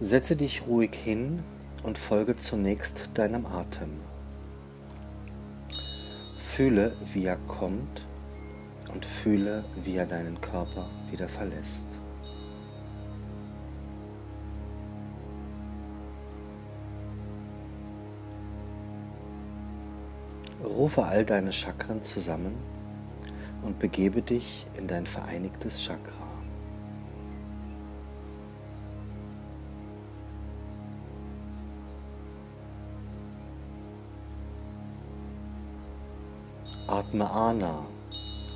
Setze dich ruhig hin und folge zunächst deinem Atem. Fühle, wie er kommt und fühle, wie er deinen Körper wieder verlässt. Rufe all deine Chakren zusammen und begebe dich in dein vereinigtes Chakra. Atme Ana,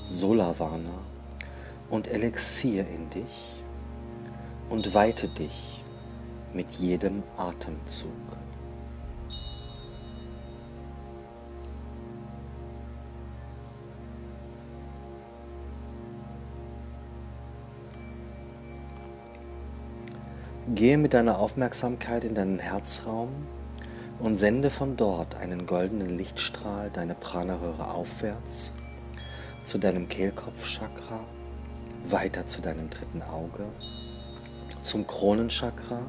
Solavana und Elixier in dich und weite dich mit jedem Atemzug. Gehe mit deiner Aufmerksamkeit in deinen Herzraum und sende von dort einen goldenen Lichtstrahl deine Prana-Röhre aufwärts zu deinem Kehlkopfchakra, weiter zu deinem dritten Auge, zum Kronenchakra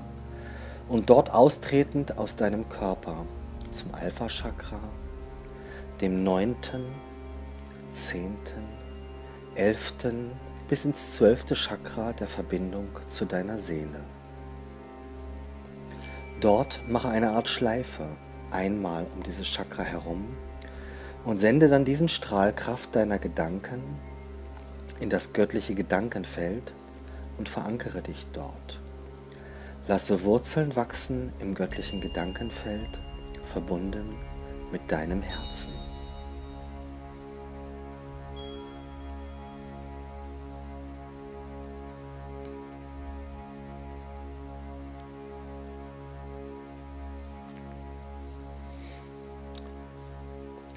und dort austretend aus deinem Körper zum Alpha-Chakra, dem neunten, zehnten, elften bis ins zwölfte Chakra der Verbindung zu deiner Seele. Dort mache eine Art Schleife einmal um dieses Chakra herum und sende dann diesen Strahlkraft deiner Gedanken in das göttliche Gedankenfeld und verankere dich dort. Lasse Wurzeln wachsen im göttlichen Gedankenfeld, verbunden mit deinem Herzen.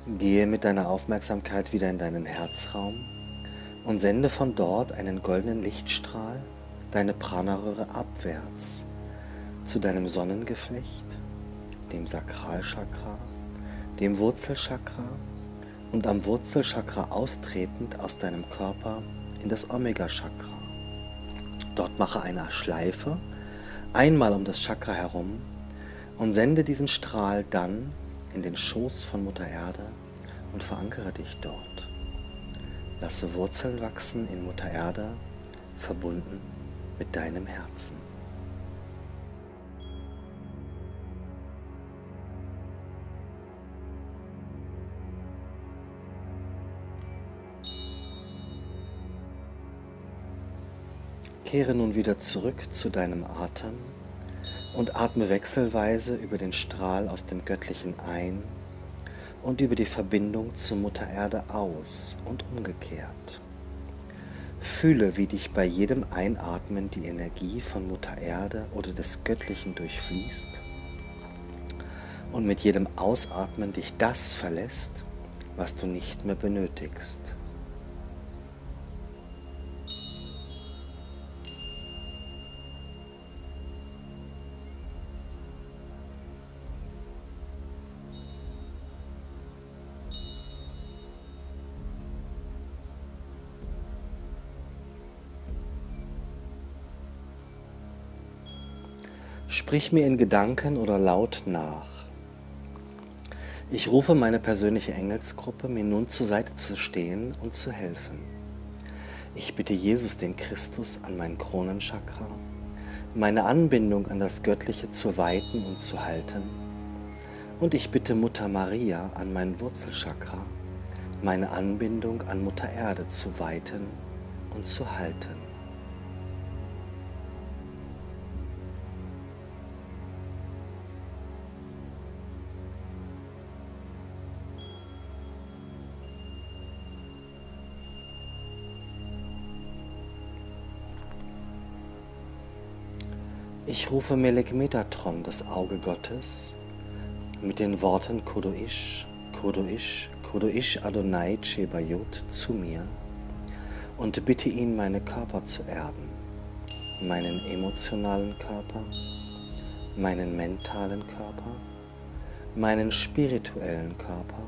Gehe mit deiner Aufmerksamkeit wieder in deinen Herzraum und sende von dort einen goldenen Lichtstrahl deine Prana-Röhre abwärts zu deinem Sonnengeflecht, dem Sakralchakra, dem Wurzelchakra und am Wurzelchakra austretend aus deinem Körper in das Omega-Chakra. Dort mache eine Schleife einmal um das Chakra herum und sende diesen Strahl dann in den Schoß von Mutter Erde und verankere dich dort. Lasse Wurzeln wachsen in Mutter Erde, verbunden mit deinem Herzen. Kehre nun wieder zurück zu deinem Atem und atme wechselweise über den Strahl aus dem Göttlichen ein und über die Verbindung zur Mutter Erde aus und umgekehrt. Fühle, wie dich bei jedem Einatmen die Energie von Mutter Erde oder des Göttlichen durchfließt und mit jedem Ausatmen dich das verlässt, was du nicht mehr benötigst. Sprich mir in Gedanken oder laut nach. Ich rufe meine persönliche Engelsgruppe, mir nun zur Seite zu stehen und zu helfen. Ich bitte Jesus, den Christus, an mein Kronenchakra, meine Anbindung an das Göttliche zu weiten und zu halten. Und ich bitte Mutter Maria an mein Wurzelchakra, meine Anbindung an Mutter Erde zu weiten und zu halten. Ich rufe Melek Metatron, das Auge Gottes, mit den Worten Kodoish, Kodoish, Kodoish Adonai Chebayot zu mir und bitte ihn, meine Körper zu erben, meinen emotionalen Körper, meinen mentalen Körper, meinen spirituellen Körper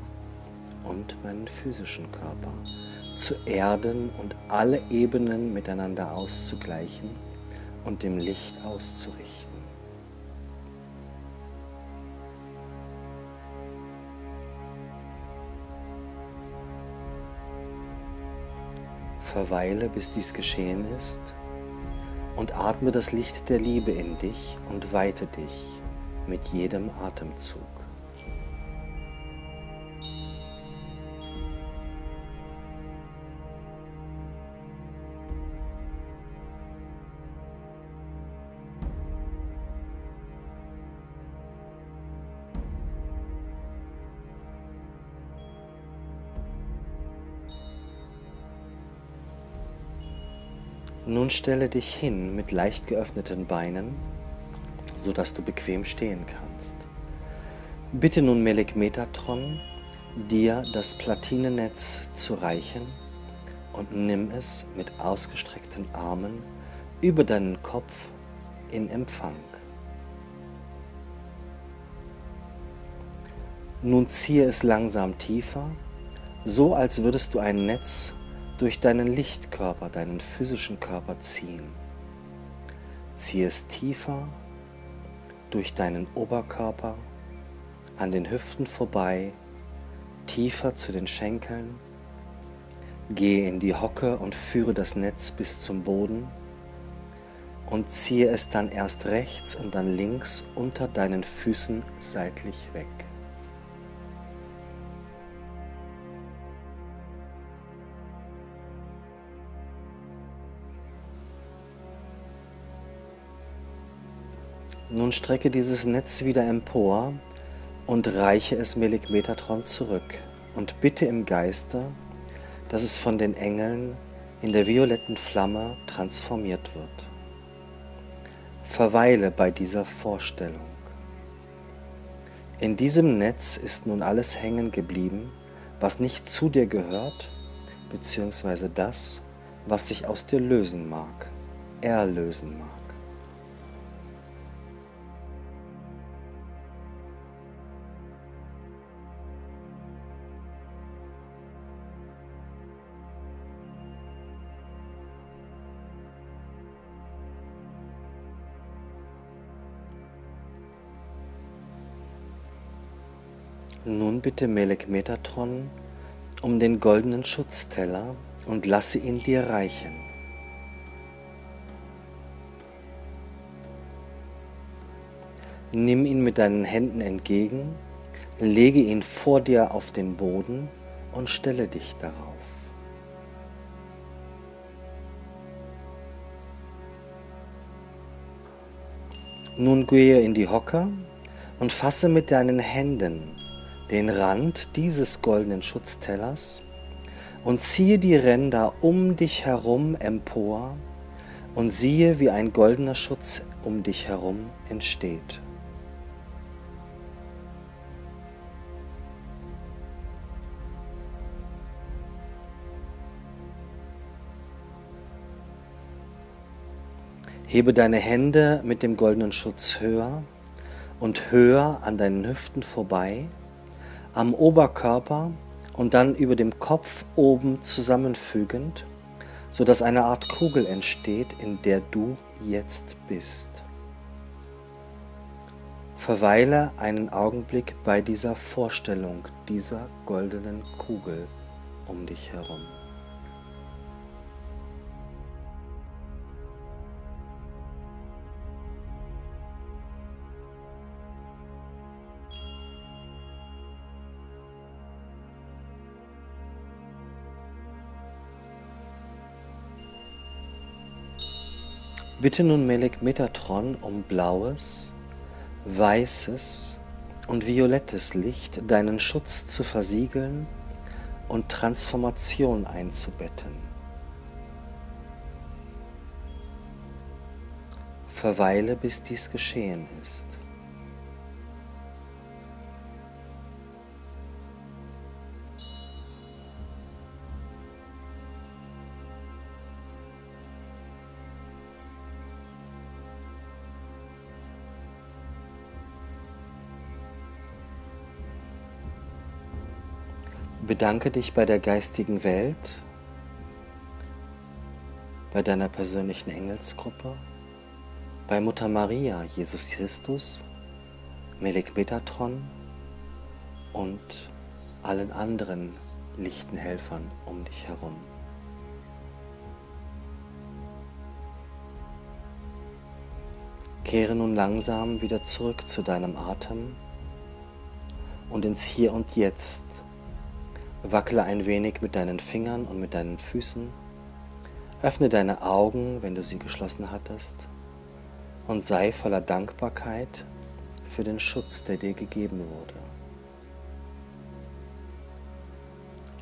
und meinen physischen Körper zu erden und alle Ebenen miteinander auszugleichen und dem Licht auszurichten. Verweile, bis dies geschehen ist und atme das Licht der Liebe in dich und weite dich mit jedem Atemzug. Nun stelle dich hin mit leicht geöffneten Beinen, sodass du bequem stehen kannst. Bitte nun Melek Metatron, dir das Platinennetz zu reichen und nimm es mit ausgestreckten Armen über deinen Kopf in Empfang. Nun ziehe es langsam tiefer, so als würdest du ein Netz durch deinen Lichtkörper, deinen physischen Körper ziehen. Ziehe es tiefer durch deinen Oberkörper, an den Hüften vorbei, tiefer zu den Schenkeln. Gehe in die Hocke und führe das Netz bis zum Boden und ziehe es dann erst rechts und dann links unter deinen Füßen seitlich weg. Nun strecke dieses Netz wieder empor und reiche es Melik Metatron zurück und bitte im Geiste, dass es von den Engeln in der violetten Flamme transformiert wird. Verweile bei dieser Vorstellung. In diesem Netz ist nun alles hängen geblieben, was nicht zu dir gehört, beziehungsweise das, was sich aus dir lösen mag, erlösen mag. Nun bitte Melek Metatron um den goldenen Schutzteller und lasse ihn dir reichen. Nimm ihn mit deinen Händen entgegen, lege ihn vor dir auf den Boden und stelle dich darauf. Nun gehe in die Hocke und fasse mit deinen Händen den Rand dieses goldenen Schutztellers und ziehe die Ränder um dich herum empor und siehe, wie ein goldener Schutz um dich herum entsteht. Hebe deine Hände mit dem goldenen Schutz höher und höher an deinen Hüften vorbei am Oberkörper und dann über dem Kopf oben zusammenfügend, sodass eine Art Kugel entsteht, in der du jetzt bist. Verweile einen Augenblick bei dieser Vorstellung dieser goldenen Kugel um dich herum. Bitte nun Melek Metatron um blaues, weißes und violettes Licht deinen Schutz zu versiegeln und Transformation einzubetten. Verweile, bis dies geschehen ist. bedanke dich bei der geistigen Welt, bei deiner persönlichen Engelsgruppe, bei Mutter Maria, Jesus Christus, Melek Betatron und allen anderen lichten Helfern um dich herum. Kehre nun langsam wieder zurück zu deinem Atem und ins Hier und Jetzt Wackele ein wenig mit deinen Fingern und mit deinen Füßen. Öffne deine Augen, wenn du sie geschlossen hattest, und sei voller Dankbarkeit für den Schutz, der dir gegeben wurde.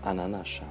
Ananascha.